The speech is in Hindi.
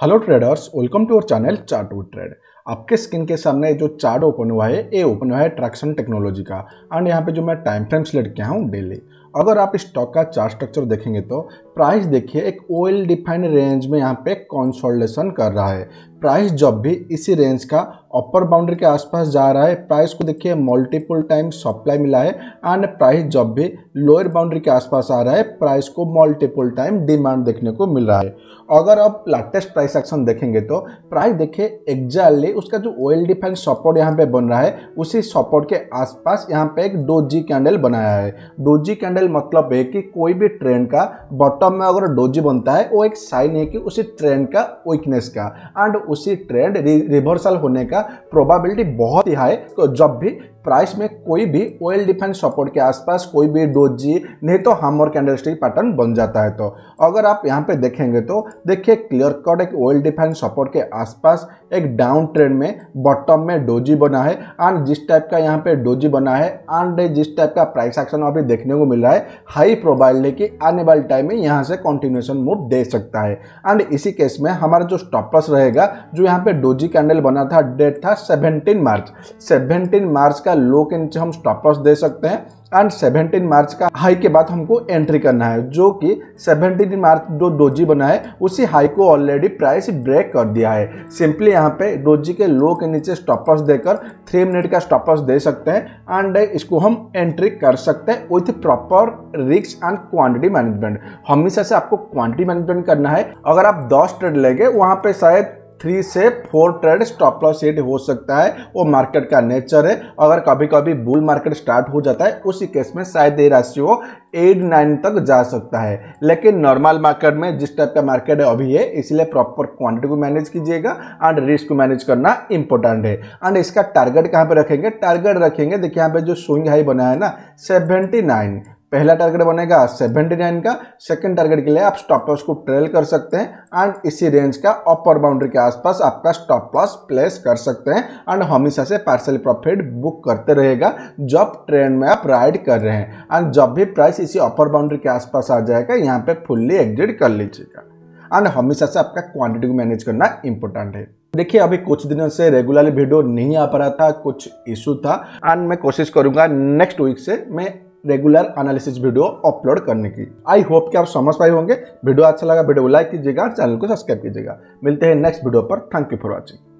Hello traders, welcome to our channel Chartwood Trade. आपके स्क्रीन के सामने जो चार्ट ओपन हुआ है, ये ओपन हुआ है ट्रैक्शन टेक्नोलॉजी का। एंड यहाँ पे जो मैं टाइम फ्रेम सेलेक्ट किया हूँ डेली अगर आप स्टॉक का चार्ट स्ट्रक्चर देखेंगे तो प्राइस देखिए, एक ओएल डिफाइंड रेंज में यहाँ पे कंसोलिडेशन कर रहा है। प्राइस जब भी इसी रेंज का अपर बाउंड्री के आसपास जा रहा है प्राइस को देखिए मल्टीपल टाइम सप्लाई मिला है। एंड प्राइस जब भी लोअर बाउंड्री के आसपास आ रहा है प्राइस को मल्टीपल टाइम डिमांड देखने को मिल रहा है। अगर आप लेटेस्ट प्राइस एक्शन देखेंगे तो प्राइस देखिए एग्जैक्टली उसका जो ओएल डिफाइंड सपोर्ट यहाँ पे बन रहा है, उसी सपोर्ट के आसपास यहाँ पे एक डोजी कैंडल बनाया है। डोजी कैंडल मतलब है कि कोई भी ट्रेंड का बॉटम में अगर डोजी बनता है, वो एक साइन है कि उसी ट्रेंड का वीकनेस का। एंड उसी ट्रेंड रिवर्सल होने का प्रोबेबिलिटी बहुत ही हाई तो जब भी प्राइस में कोई भी ऑयल डिफेंस सपोर्ट के आसपास कोई भी डोजी नहीं तो हमर कैंडलस्टिक पैटर्न बन जाता है तो। अगर आप यहाँ पे देखेंगे तो देखिए क्लियर कट एक ऑयल डिफेंस सपोर्ट के आसपास एक डाउन ट्रेंड में बॉटम में डोजी बना है। एंड जिस टाइप का यहाँ पे डोजी बना है एंड जिस टाइप का प्राइस एक्शन अभी देखने को मिल रहा है हाई प्रोबाबिलिटी की आने वाले टाइम में यहाँ से कंटिन्यूशन मूव दे सकता है। एंड इसी केस में हमारा जो स्टॉप लॉस रहेगा, जो यहाँ पे डोजी कैंडल बना था डेट था 17 मार्च 17 मार्च का लो के नीचे हम स्टॉप लॉस दे सकते हैं। एंड 17 मार्च का हाई के बाद हमको एंट्री करना है, जो कि 17 मार्च जो डोजी बना है, उसी हाई को ऑलरेडी प्राइस ब्रेक कर दिया है। सिंपली यहाँ पे डोजी के लो के नीचे स्टॉप लॉस देकर थ्री मिनट का स्टॉप लॉस दे सकते हैं एंड इसको हम एंट्री कर सकते हैं विथ प्रॉपर रिक्स एंड क्वांटिटी मैनेजमेंट हमेशा से आपको क्वांटिटी मैनेजमेंट करना है। अगर आप दस ट्रेड लेंगे, वहाँ पे शायद थ्री से four trade stop loss set हो सकता है, वो मार्केट का नेचर है। अगर कभी कभी बुल मार्केट स्टार्ट हो जाता है, उसी केस में शायद ये राशि वो एट नाइन तक जा सकता है। लेकिन नॉर्मल मार्केट में जिस टाइप का मार्केट है अभी है, इसलिए प्रॉपर क्वांटिटी को मैनेज कीजिएगा एंड रिस्क को मैनेज करना इंपॉर्टेंट है। एंड इसका टारगेट कहाँ पे रखेंगे? टारगेट रखेंगे, देखिए यहाँ पे जो स्विंग हाई बना है ना सेवेंटी नाइन पहला टारगेट बनेगा 79 का सेकंड टारगेट के लिए आप स्टॉप लॉस को ट्रेल कर सकते हैं एंड इसी रेंज का अपर बाउंड्री के आसपास आपका स्टॉप लॉस प्लेस कर सकते हैं एंड हमेशा से पार्सल प्रॉफिट बुक करते रहेगा जब ट्रेंड में आप राइड कर रहे हैं एंड जब भी प्राइस इसी अपर बाउंड्री के आसपास आ जाएगा, यहाँ पे फुल्ली एग्जिट कर लीजिएगा एंड हमेशा से आपका क्वांटिटी को मैनेज करना इंपॉर्टेंट है। देखिए, अभी कुछ दिनों से रेगुलरली वीडियो नहीं आ पा रहा था, कुछ इशू था एंड मैं कोशिश करूँगा नेक्स्ट वीक से मैं रेगुलर एनालिसिस वीडियो अपलोड करने की। आई होप कि आप समझ पाए होंगे। वीडियो अच्छा लगा, वीडियो को लाइक कीजिएगा चैनल को सब्सक्राइब कीजिएगा। मिलते हैं नेक्स्ट वीडियो पर। Thank you for watching